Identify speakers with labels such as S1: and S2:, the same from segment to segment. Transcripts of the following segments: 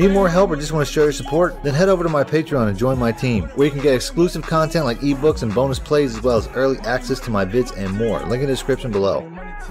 S1: Need more help or just want to show your support? Then head over to my Patreon and join my team, where you can get exclusive content like ebooks and bonus plays, as well as early access to my vids and more. Link in the description below.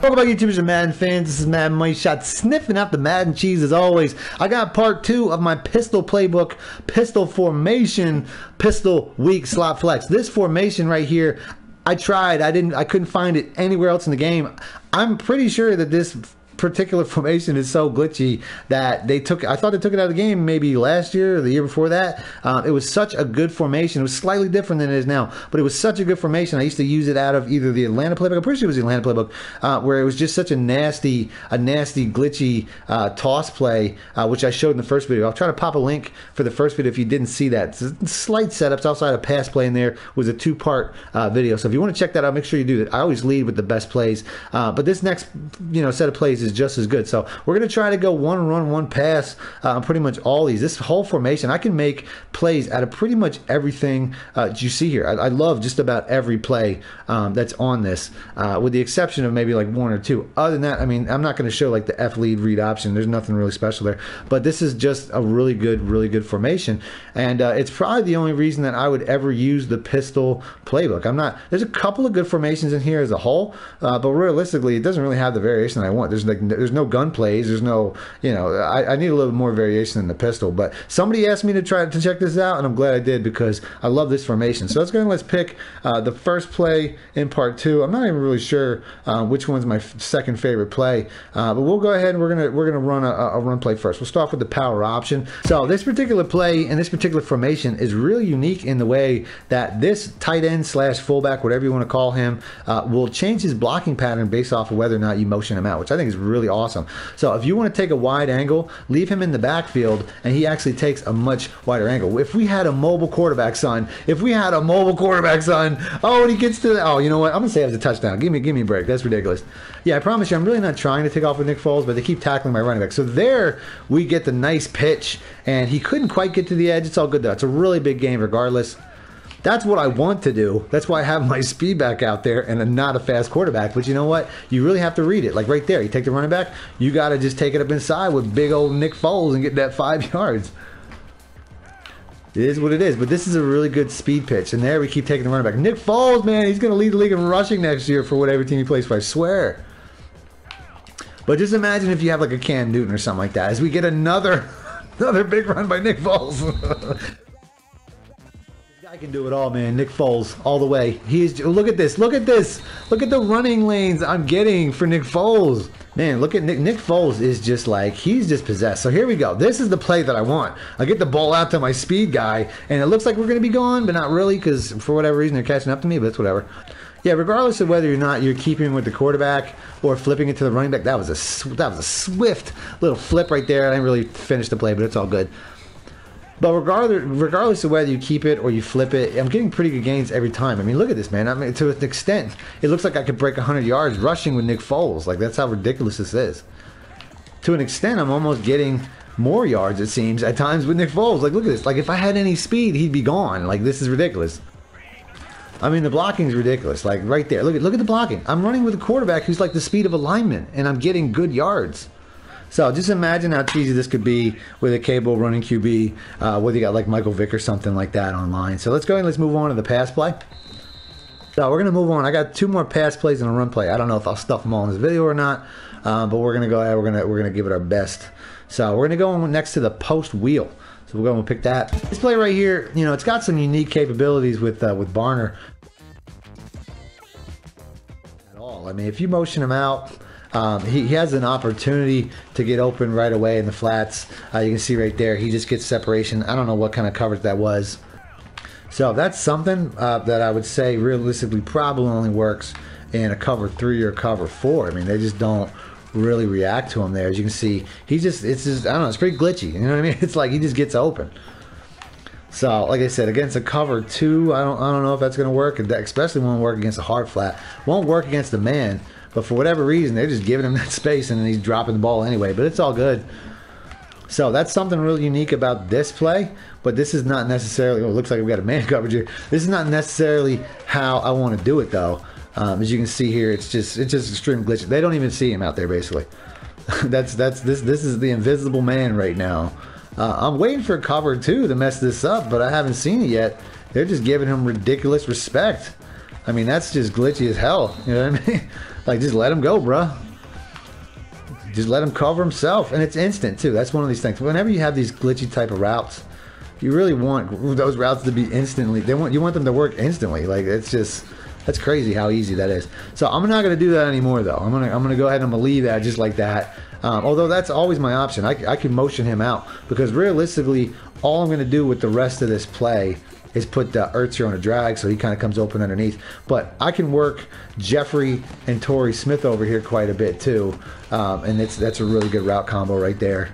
S1: Welcome back, YouTubers and Madden fans. This is Madden Money Shot, sniffing out the Madden cheese as always. I got part two of my pistol playbook, pistol formation, pistol weak slot flex. This formation right here, I tried. I didn't. I couldn't find it anywhere else in the game. I'm pretty sure that this particular formation is so glitchy that they took. I thought they took it out of the game maybe last year or the year before that. Um, it was such a good formation. It was slightly different than it is now, but it was such a good formation. I used to use it out of either the Atlanta playbook. I'm pretty sure it was the Atlanta playbook uh, where it was just such a nasty, a nasty, glitchy uh, toss play, uh, which I showed in the first video. I'll try to pop a link for the first video if you didn't see that. Slight setups outside of pass play in there was a two part uh, video. So if you want to check that out, make sure you do that. I always lead with the best plays, uh, but this next you know set of plays is is just as good. So we're going to try to go one run, one pass uh, pretty much all these. This whole formation, I can make plays out of pretty much everything uh, you see here. I, I, love just about every play um, that's on this, uh, with the exception of maybe like one or two. Other than that, I mean, I'm not going to show like the F lead read option. There's nothing really special there. But this is just a really good, really good formation. And uh, it's probably the only reason that I would ever use the pistol playbook. I'm not, there's a couple of good formations in here as a whole, uh, but realistically, it doesn't really have the variation I want. There's like like there's no gun plays. There's no you know I, I need a little more variation in the pistol. But somebody asked me to try to check this out, and I'm glad I did because I love this formation. So let's go and let's pick uh, the first play in part two. I'm not even really sure uh, which one's my f- second favorite play, uh, but we'll go ahead and we're gonna we're gonna run a, a run play first. We'll start off with the power option. So this particular play and this particular formation is really unique in the way that this tight end slash fullback, whatever you want to call him, uh, will change his blocking pattern based off of whether or not you motion him out, which I think is really awesome. So if you want to take a wide angle, leave him in the backfield, and he actually takes a much wider angle. If we had a mobile quarterback, son, if we had a mobile quarterback, son, oh, and he gets to the, oh, you know what? I'm gonna say it was a touchdown. Give me, give me a break. That's ridiculous. Yeah, I promise you, I'm really not trying to take off with Nick Foles, but they keep tackling my running back. So there we get the nice pitch, and he couldn't quite get to the edge. It's all good though. It's a really big game regardless. That's what I want to do. That's why I have my speed back out there and I'm not a fast quarterback. But you know what? You really have to read it. Like right there, you take the running back, you got to just take it up inside with big old Nick Foles and get that five yards. It is what it is, but this is a really good speed pitch. And there we keep taking the running back. Nick Foles, man, he's going to lead the league in rushing next year for whatever team he plays for. I swear. But just imagine if you have like a Cam Newton or something like that. As we get another another big run by Nick Foles. I can do it all, man. Nick Foles, all the way. He's look at this, look at this, look at the running lanes I'm getting for Nick Foles. Man, look at Nick. Nick Foles is just like he's just possessed. So here we go. This is the play that I want. I get the ball out to my speed guy, and it looks like we're gonna be gone, but not really, because for whatever reason they're catching up to me. But it's whatever. Yeah, regardless of whether or not you're keeping with the quarterback or flipping it to the running back, that was a that was a swift little flip right there. I didn't really finish the play, but it's all good. But regardless, regardless of whether you keep it or you flip it, I'm getting pretty good gains every time. I mean, look at this, man. I mean, to an extent, it looks like I could break 100 yards rushing with Nick Foles. Like that's how ridiculous this is. To an extent, I'm almost getting more yards. It seems at times with Nick Foles. Like, look at this. Like, if I had any speed, he'd be gone. Like, this is ridiculous. I mean, the blocking is ridiculous. Like right there, look at look at the blocking. I'm running with a quarterback who's like the speed of a lineman, and I'm getting good yards. So just imagine how cheesy this could be with a cable running QB, uh, whether you got like Michael Vick or something like that online. So let's go ahead and let's move on to the pass play. So we're gonna move on. I got two more pass plays and a run play. I don't know if I'll stuff them all in this video or not, um, but we're gonna go ahead. We're gonna we're gonna give it our best. So we're gonna go next to the post wheel. So we'll go and pick that. This play right here, you know, it's got some unique capabilities with uh, with Barner. At all. I mean, if you motion him out um, he, he, has an opportunity to get open right away in the flats. Uh, you can see right there, he just gets separation. I don't know what kind of coverage that was. So that's something uh, that I would say realistically probably only works in a cover three or cover four. I mean, they just don't really react to him there. As you can see, he just, it's just, I don't know, it's pretty glitchy. You know what I mean? It's like he just gets open. So, like I said, against a cover two, I don't, I don't know if that's going to work. Especially won't work against a hard flat. Won't work against the man. But for whatever reason, they're just giving him that space and then he's dropping the ball anyway. But it's all good. So that's something really unique about this play. But this is not necessarily, oh, it looks like we've got a man coverage here. This is not necessarily how I want to do it though. Um, as you can see here, it's just it's just extreme glitch. They don't even see him out there basically. that's that's this this is the invisible man right now. Uh, I'm waiting for cover two to mess this up, but I haven't seen it yet. They're just giving him ridiculous respect. I mean, that's just glitchy as hell. You know what I mean? like, just let him go, bruh. Just let him cover himself, and it's instant too. That's one of these things. Whenever you have these glitchy type of routes, you really want those routes to be instantly. They want you want them to work instantly. Like it's just that's crazy how easy that is. So I'm not to do that anymore though. I'm gonna I'm gonna go ahead and gonna leave that just like that. Um, although that's always my option. I, I can motion him out because realistically, all I'm to do with the rest of this play is put uh, Ertz here on a drag, so he kind of comes open underneath. But I can work Jeffery and Torrey Smith over here quite a bit too, um, and it's that's a really good route combo right there.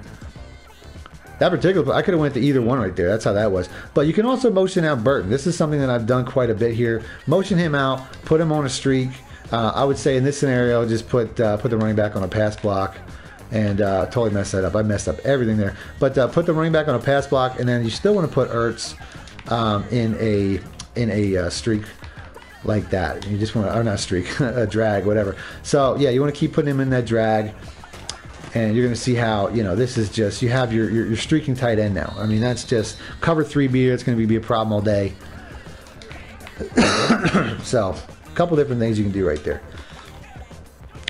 S1: That particular, I could have went to either one right there. That's how that was. But you can also motion out Burton. This is something that I've done quite a bit here. Motion him out, put him on a streak. Uh, I would say in this scenario, just put uh, put the running back on a pass block and uh, totally messed that up. I messed up everything there. But uh, put the running back on a pass block, and then you still want to put Ertz um, in a in a uh, streak like that. You just want to, or not streak, a drag, whatever. So yeah, you want to keep putting him in that drag, and you're going to see how you know this is just you have your, your, your streaking tight end now. I mean that's just cover three beer. It's going to be a problem all day. so a couple different things you can do right there.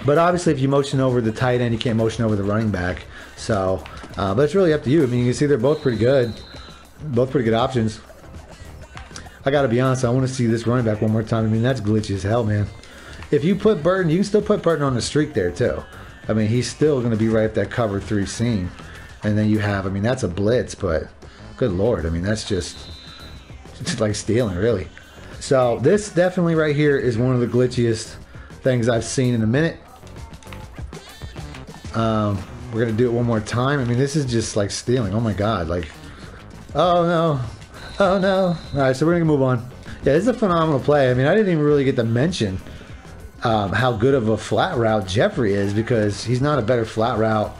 S1: But obviously, if you motion over the tight end, you can't motion over the running back. So, uh, but it's really up to you. I mean, you can see they're both pretty good, both pretty good options. I got to be honest, I want to see this running back one more time. I mean, that's glitchy as hell, man. If you put Burton, you can still put Burton on the streak there, too. I mean, he's still going to be right at that cover three seam. And then you have, I mean, that's a blitz, but good lord. I mean, that's just, just like stealing, really. So, this definitely right here is one of the glitchiest things I've seen in a minute. Um, we're to do it one more time. I mean, this is just like stealing. Oh my god. Like, oh no. Oh no. All right, so we're gonna move on. Yeah, this is a phenomenal play. I mean, I didn't even really get to mention um, how good of a flat route Jeffery is because he's not a better flat route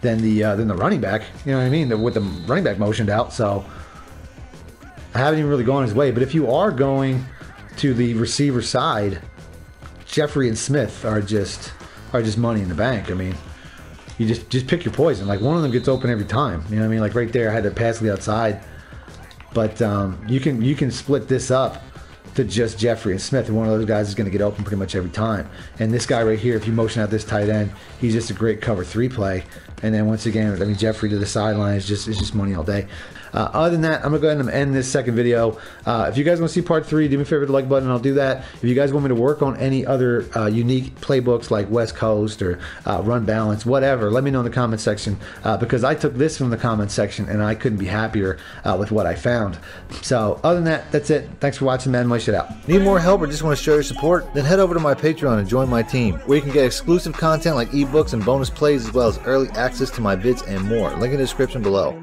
S1: than the uh, than the running back. You know what I mean? With the running back motioned out, so I haven't even really gone his way. But if you are going to the receiver side, Jeffery and Smith are just are just money in the bank. I mean, you just just pick your poison. Like one of them gets open every time. You know what I mean? Like right there, I had to pass the outside but um, you can you can split this up to just Jeffery and Smith, and one of those guys is going to get open pretty much every time. And this guy right here, if you motion out this tight end, he's just a great cover three play. And then once again, I mean Jeffery to the sideline just is just money all day. Uh, other than that, I'm gonna go ahead and end this second video. Uh, if you guys want to see part three, do me a favor, the like button, I'll do that. If you guys want me to work on any other uh, unique playbooks like West Coast or uh, Run Balance, whatever, let me know in the comment section uh, because I took this from the comment section and I couldn't be happier uh, with what I found. So other than that, that's it. Thanks for watching, man. My shit out. Need more help or just want to show your support? Then head over to my Patreon and join my team, where you can get exclusive content like ebooks and bonus plays, as well as early access to my vids and more. Link in the description below.